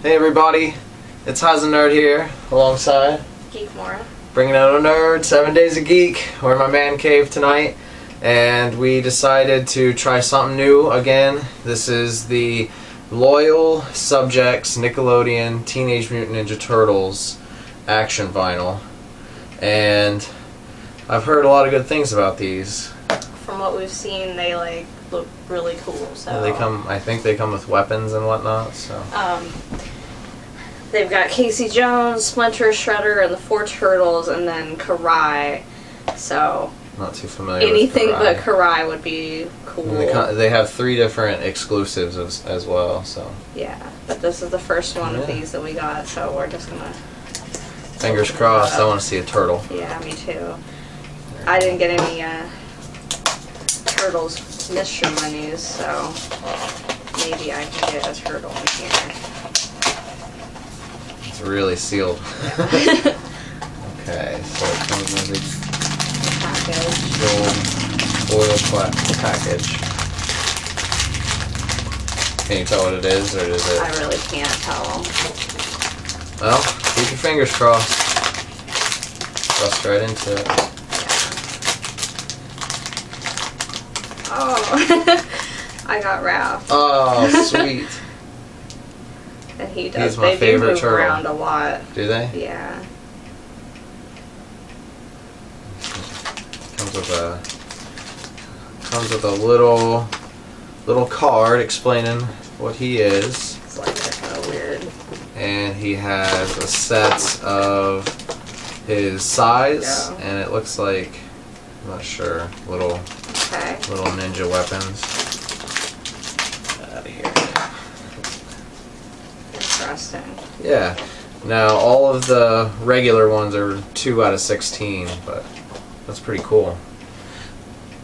Hey everybody, it's Heisen Nerd here, alongside Geek Mora. Bringing Out a Nerd, Seven Days a Geek. We're in my man cave tonight, and we decided to try something new again. This is the Loyal Subjects Nickelodeon Teenage Mutant Ninja Turtles action vinyl. And I've heard a lot of good things about these. From what we've seen, they like look really cool. So They come, I think they come with weapons and whatnot, so. Um, they've got Casey Jones, Splinter, Shredder, and the four turtles, and then Karai. So Not too familiar anything with but Karai. Karai would be cool. They, co- they have three different exclusives as, as well, so Yeah, but this is the first one of these that we got, so we're just gonna. fingers crossed. I want to see a turtle. Yeah, me too. I didn't get any uh, turtles mystery so maybe I can get a turtle in here. It's really sealed. okay, so it comes Package. a gold foil package. Can you tell what it is, or is it? I really can't tell. Well, keep your fingers crossed. Rust right into it. Oh, I got Raph, Oh, sweet. and he does. He's my they favorite do move turtle. around a lot. Do they? Yeah. Comes with a comes with a little little card explaining what he is. It's like kind of weird. and he has a set of his size, Yeah. and it looks like I'm not sure little. Little ninja weapons. Out of here. Interesting. Yeah. Now all of the regular ones are two out of sixteen, but that's pretty cool.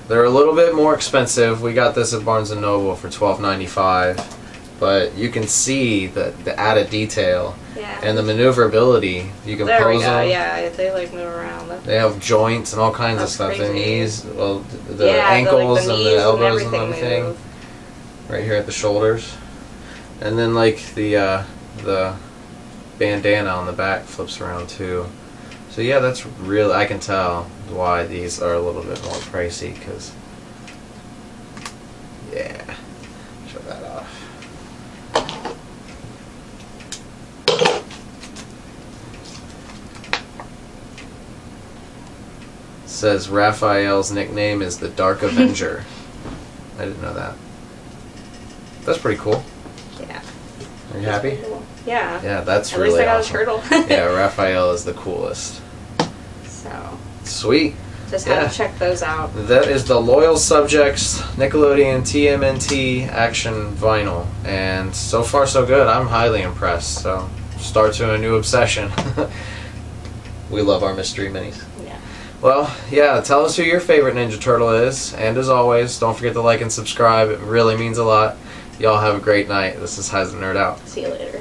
They're a little bit more expensive. We got this at Barnes and Noble for twelve ninety five, but you can see the the added detail Yeah. and the maneuverability. You can there pose we go. them. Yeah, they like move around. They have joints and all kinds of stuff. The knees, well, the yeah, ankles the, like, the and the elbows and, everything everything, move. right here at the shoulders, and then like the uh, the bandana on the back flips around too. So yeah, that's real. I can tell why these are a little bit more pricey because yeah, show that off. Says Raphael's nickname is the Dark Avenger. I didn't know that. That's pretty cool. Yeah. Are you happy? Yeah. Yeah, that's At really least I got awesome. a turtle. yeah, Raphael is the coolest. So Sweet. just have Yeah. to check those out. That is the Loyal Subjects Nickelodeon TMNT Action Vinyl, and so far so good. I'm highly impressed. So start to a new obsession. we love our mystery minis. Well, yeah, tell us who your favorite Ninja Turtle is, and as always, don't forget to like and subscribe. It really means a lot. Y'all have a great night. This is Heisen Nerd out. See you later.